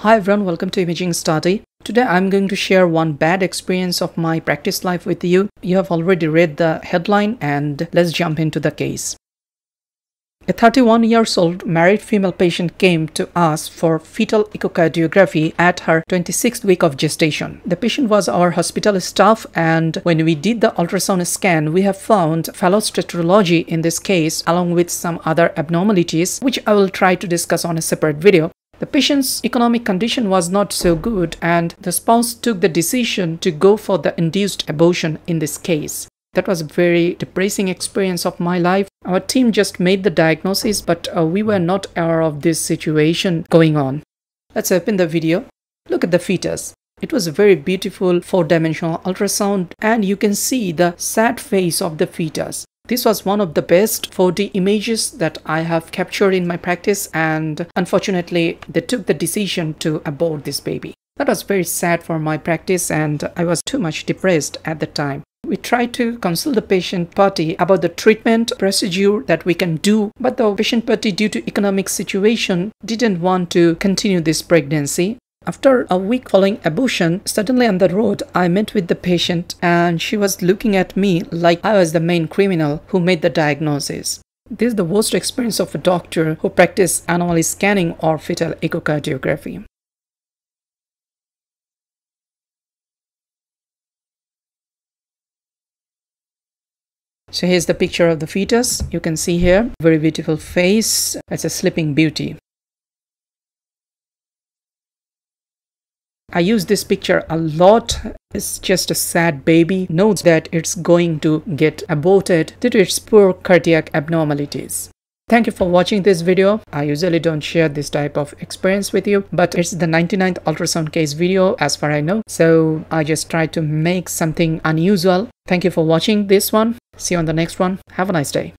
Hi everyone, welcome to Imaging Study. Today I'm going to share one bad experience of my practice life with you. You have already read the headline and let's jump into the case. A 31 years old married female patient came to us for fetal echocardiography at her 26th week of gestation. The patient was our hospital staff and when we did the ultrasound scan, we have found Fallot's in this case along with some other abnormalities which I will try to discuss on a separate video. The patient's economic condition was not so good and the spouse took the decision to go for the induced abortion in this case. That was a very depressing experience of my life. Our team just made the diagnosis but uh, we were not aware of this situation going on. Let's open the video. Look at the fetus. It was a very beautiful four-dimensional ultrasound and you can see the sad face of the fetus. This was one of the best 4D images that I have captured in my practice and unfortunately they took the decision to abort this baby. That was very sad for my practice and I was too much depressed at the time. We tried to consult the patient party about the treatment procedure that we can do, but the patient party due to economic situation didn't want to continue this pregnancy after a week following abortion, suddenly on the road, I met with the patient and she was looking at me like I was the main criminal who made the diagnosis. This is the worst experience of a doctor who practices anomaly scanning or fetal echocardiography. So here's the picture of the fetus. You can see here, very beautiful face. It's a sleeping beauty. I use this picture a lot. It's just a sad baby knows that it's going to get aborted due to its poor cardiac abnormalities. Thank you for watching this video. I usually don't share this type of experience with you, but it's the 99th ultrasound case video as far I know. So I just try to make something unusual. Thank you for watching this one. See you on the next one. Have a nice day.